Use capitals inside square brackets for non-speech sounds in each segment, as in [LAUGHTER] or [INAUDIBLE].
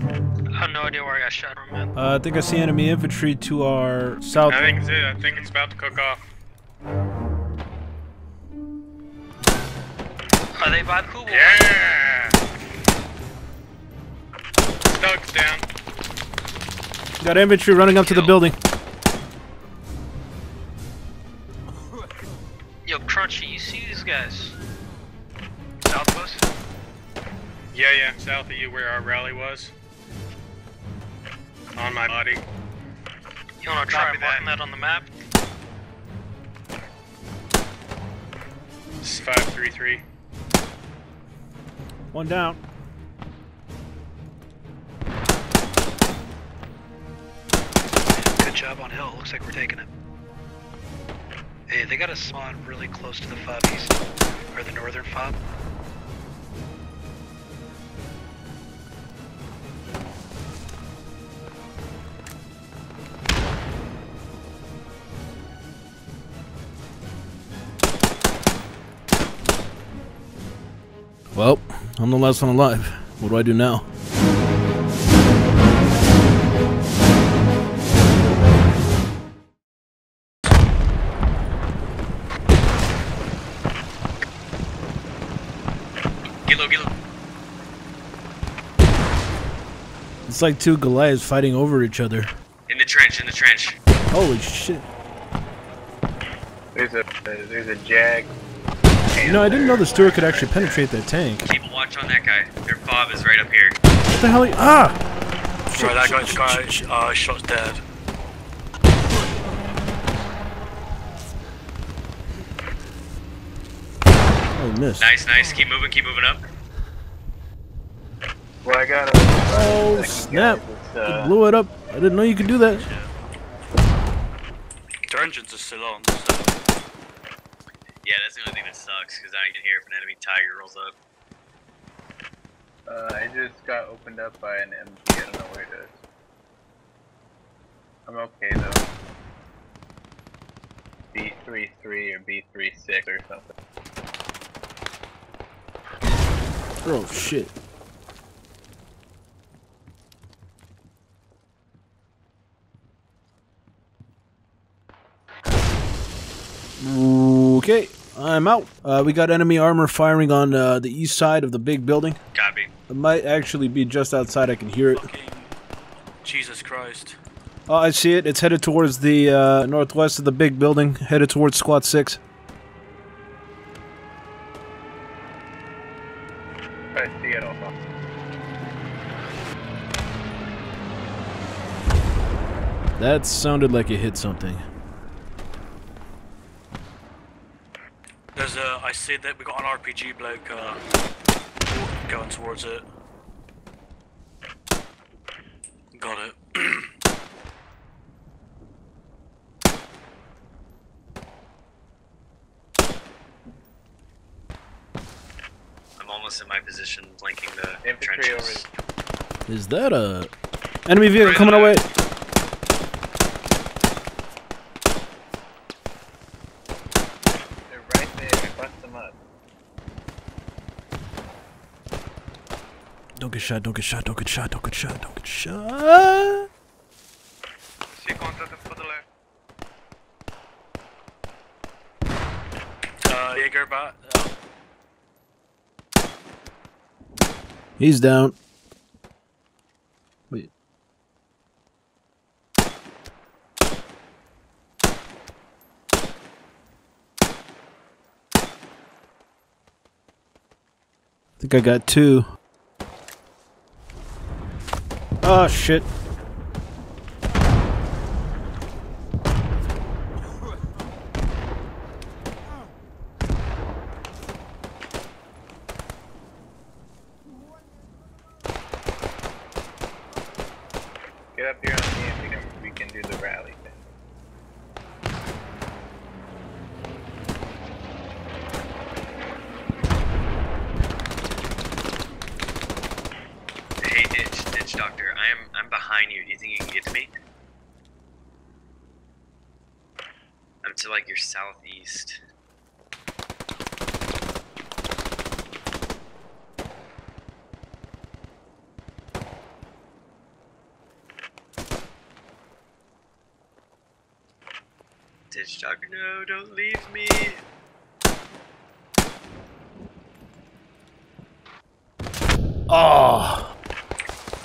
I have no idea where I got shot from, man. Uh, I think I see enemy infantry to our south. I think it's it. I think it's about to cook off. Are they by the pool? Yeah! Stokes down. Got infantry running up to the building. Yo, Crunchy, you see these guys? South Southwest? Yeah, yeah, south of you where our rally was. On my body. You wanna try Copy marking that. that on the map? This is 533. One down. Good job on hill. Looks like we're taking it. Hey, they got a spawn really close to the fob east, or the northern fob. Well, I'm the last one alive. What do I do now? Get low, get low. It's like two Goliaths fighting over each other. In the trench, in the trench. Holy shit. There's a there's a jag. You know, I didn't know the Stuart could actually penetrate that tank. Keep a watch on that guy. Their fob is right up here. What the hell? Are you, ah! Right, that guy's guy uh, shot's dead. Oh, he missed. Nice, nice. Keep moving, keep moving up. Well, I got a. Oh, snap. It uh, blew it up. I didn't know you could do that. Their engines are still on, so Yeah, that's the only thing that sucks, because now you can hear if an enemy tiger rolls up. uh, I just got opened up by an MG. I don't know where it is. I'm okay though. B33 or B36 or something. Oh, shit. Okay, I'm out. Uh, we got enemy armor firing on uh, the east side of the big building. Copy. It might actually be just outside. I can hear it. fucking Jesus Christ. Oh, I see it. It's headed towards the uh, northwest of the big building, headed towards Squad 6. I see it also. That sounded like it hit something. There's a, I see that we got an RPG bloke uh, going towards it. Got it. [CLEARS THROAT] I'm almost in my position, flanking the Infantry trenches. Is that a enemy vehicle coming our way? They're right there. Bust them up. Don't get shot, don't get shot, don't get shot, don't get shot, don't get shot. See contact for the left. Uh, Jaeger bat. Uh, He's down. Wait. I think I got two. Oh shit. like you're southeast. Ditch Dog, no, don't leave me. Ah. Oh.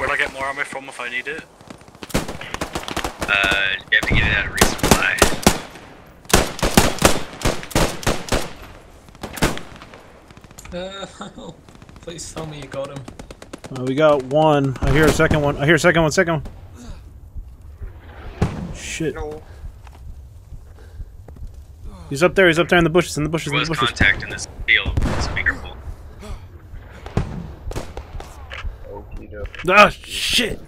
Will I get more ammo from if I need it? Uh, you have to get it out of Uh, [LAUGHS] please tell me you got him. uh, we got one. I hear a second one. I hear a second one. Second one. Shit. He's up there. He's up there in the bushes. In the bushes. There In the was bushes. contact in this field. Speakerphone. Okie doke. Ah, shit.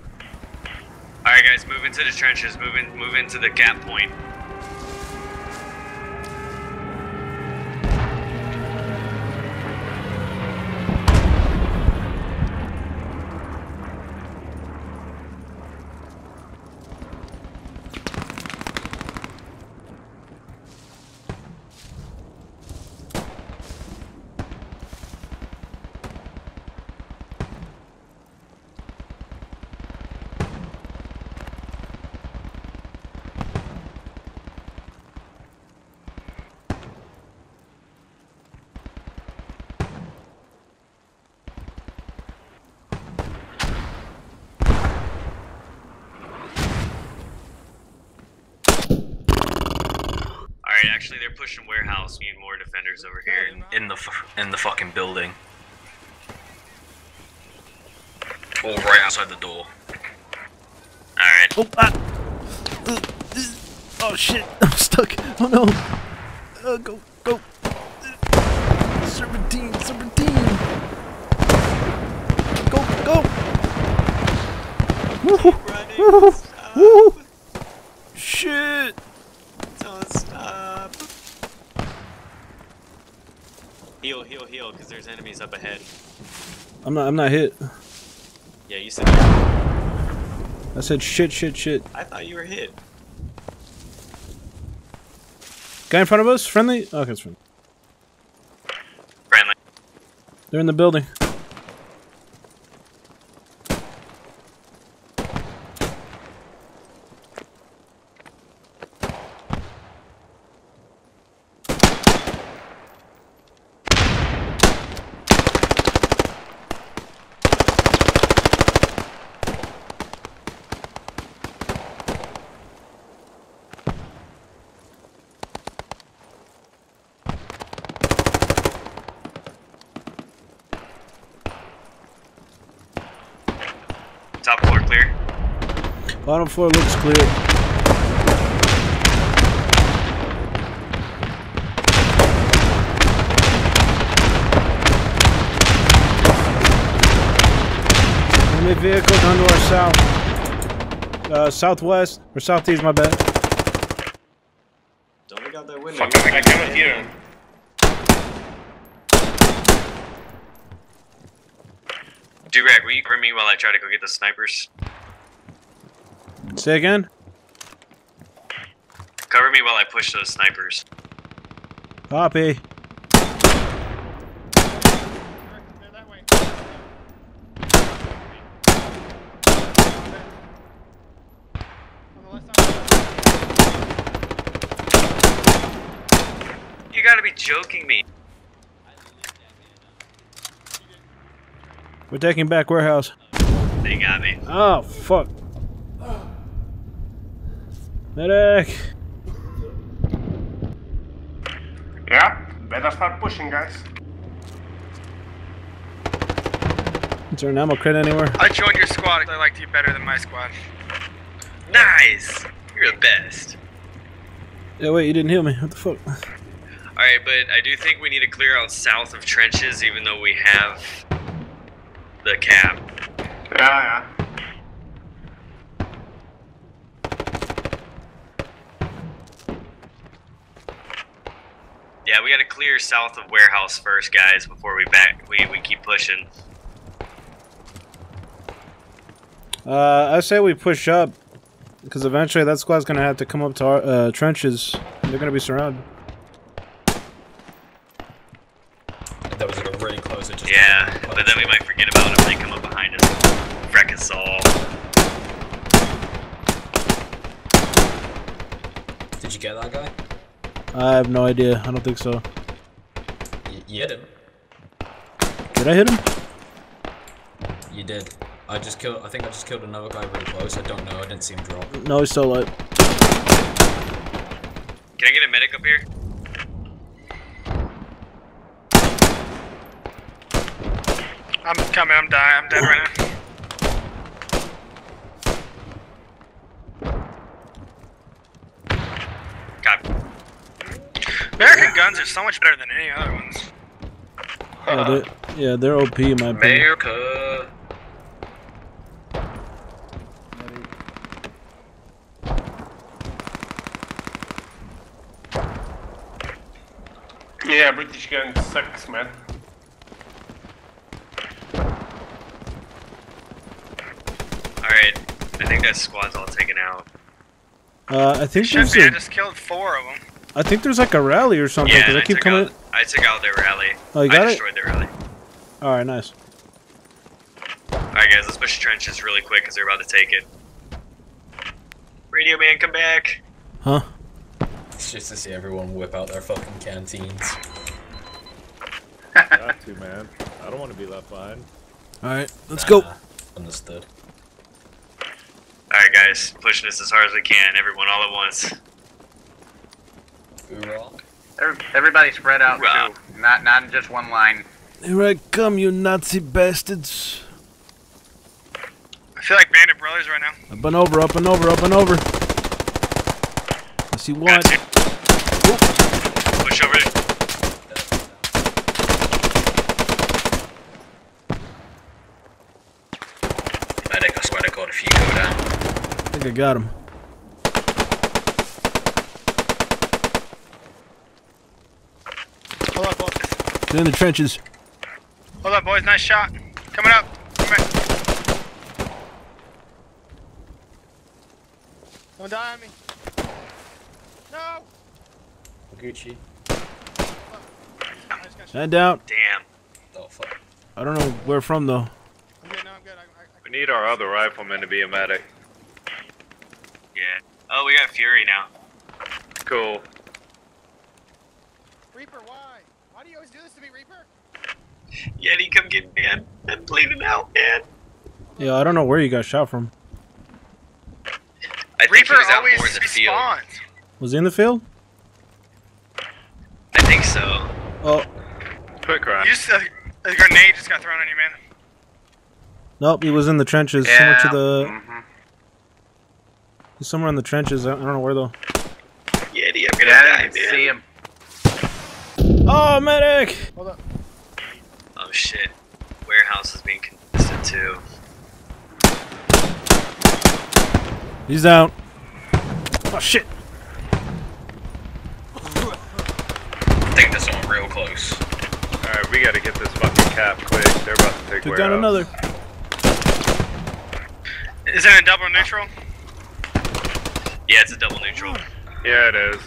Alright guys, move into the trenches, move in move into the gap point. Alright, actually they're pushing warehouse. We need more defenders over here. In the f- in the fucking building. Or right outside the door. Alright. Oh, ah. Uh, uh, oh shit. [LAUGHS] I'm stuck. Oh no. Uh, go, go. Uh, serpentine, serpentine. Go, go. Woo, woo, woo. Shit. Don't stop. Heal, heal, heal, because there's enemies up ahead. I'm not. I'm not hit. Yeah, you said I said shit, shit, shit. I thought you were hit. Guy in front of us, friendly. Okay, it's friendly. Friendly. They're in the building. Top floor clear. Bottom floor looks clear. Enemy vehicle down to our south. Uh, southwest or southeast, my bad. Don't look out that window. Fuck, I, I cannot hear him. Durag, will you cover me while I try to go get the snipers? Say again. Cover me while I push those snipers. Copy. You gotta be joking me. We're taking back warehouse. They got me. Oh fuck. Medic. Yeah, better start pushing, guys. Is there an ammo crate anywhere? I joined your squad. I liked you better than my squad. Nice! You're the best. Yeah, wait, you didn't heal me. What the fuck? Alright, but I do think we need to clear out south of trenches even though we have the cap. Yeah, yeah. Yeah, we gotta clear south of warehouse first, guys, before we back we, we keep pushing. Uh, I say we push up, because eventually that squad's gonna have to come up to our uh, trenches. They're gonna be surrounded. That was like a really close. It just Yeah, but then we might forget about them if they come up behind us. Wreck us all. Did you get that guy? I have no idea. I don't think so. You hit him. Did I hit him? You did. I just killed. I think I just killed another guy really close. I don't know. I didn't see him drop. No, he's still alive. Can I get a medic up here? I'm coming. I'm dying. I'm dead right now. God. American guns are so much better than any other ones. Yeah, they're, yeah, they're OP in my opinion. Yeah, British gun sucks, man. Alright. I think that squad's all taken out. Uh, I think Should there's be. I a, just killed four of them. I think there's like a rally or something. Yeah, I I keep took, coming. out, I took out their rally. Oh, you I got it. destroyed their rally. All right, nice. Alright guys, let's push trenches really quick because they're about to take it. Radio man, come back. Huh? It's just to see everyone whip out their fucking canteens. Got to, man. I don't want to be left behind. All right, let's go. Nah, Understood. Alright guys, pushing this as hard as we can, everyone all at once. Hoorah. Every- Everybody spread out Hoorah. too. Not not in just one line. Here I come, you Nazi bastards. I feel like Band of Brothers right now. Up and over, up and over, up and over. I see one. Got you. Push over it. Medic, I swear to God, if you go down. I think I got him. Hold up, boys. They're in the trenches. Hold up, boys. Nice shot. Coming up. Come back. Don't die on me. No. Gucci. I just got shot. Stand down. Damn. Oh, fuck. I don't know where from though. I'm good. No, I'm good. I, I, I, We need our other rifleman to be a medic. Yeah. Oh, we got Fury now. Cool. Reaper, why? Why do you always do this to me, Reaper? Yeti, come get me. I'm, I'm bleeding out, man. Yeah, I don't know where you got shot from. I think Reaper he was out always more in the field. respawns. Was he in the field? I think so. Oh, Quick run. You just, uh, a grenade just got thrown on you, man. nope, he was in the trenches. Somewhere to Yeah. the, mhm. he's somewhere in the trenches. I I don't know where though. Yeti, I'm gonna Yeah, I die, didn't man. see him. Oh, medic! Hold up. Oh shit. Warehouse is being contested too. He's down. Oh shit! I think there's someone real close. Alright, we gotta get this fucking cap quick. They're about to take Took warehouse. down another. Is it in double neutral? Yeah, it's a double neutral. Yeah, it is.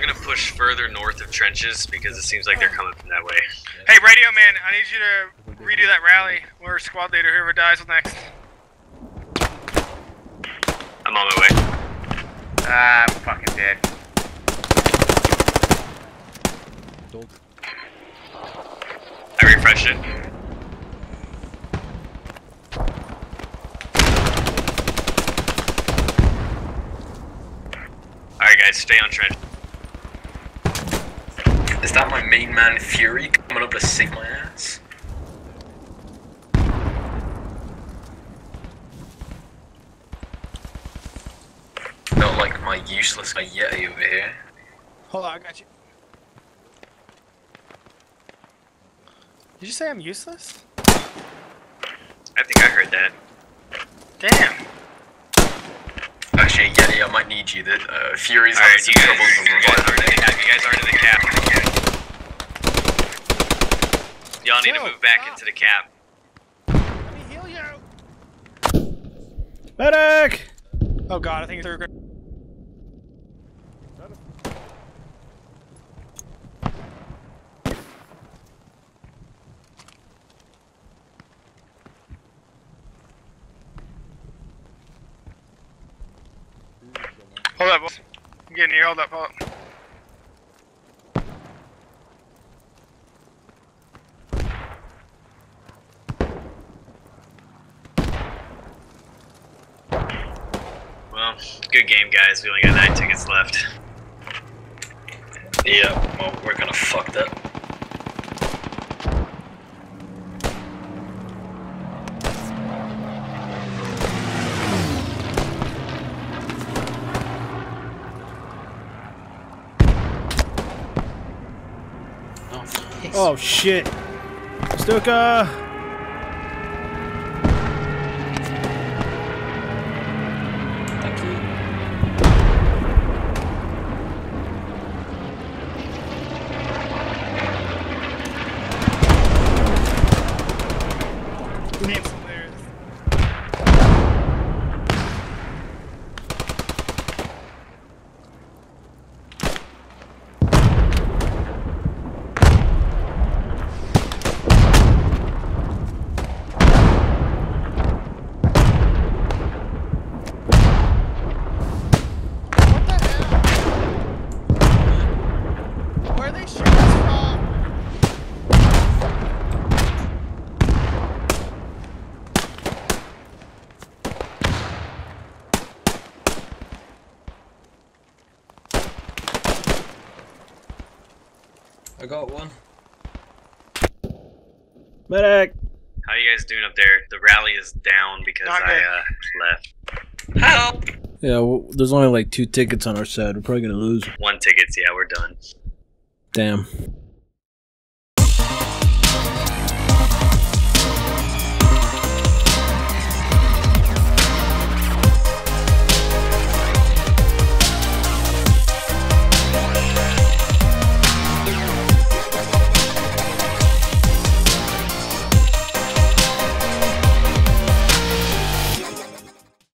I'm gonna push further north of trenches because it seems like they're coming from that way. Hey, Radio Man, I need you to redo that rally. Or squad leader, whoever dies next. I'm on my way. Ah, I'm fucking dead. I refreshed it. Alright guys, stay on trench. Is that my main man Fury coming up to sink my ass? Not like my useless guy Yeti over here. Hold on, I got you. Did you say I'm useless? I think I heard that. Damn. Actually, I might need you. That uh, Fury's Alright, having you some guys, trouble with you guys aren't in the me. cap. You guys aren't in the cap. Y'all need to move back stop. into the cap. Let me heal you. Medic! Oh god, I think they're Hold up, boys. I'm getting here. Hold up, hold up. Well, good game, guys. We only got nine tickets left. Yeah, well, we're gonna fuck that. Oh shit. Stuka! Got one. Medic! How you guys doing up there? The rally is down because Not I uh, left. Help! Yeah, well, there's only like two tickets on our side. We're probably gonna lose. One tickets, yeah, we're done. Damn.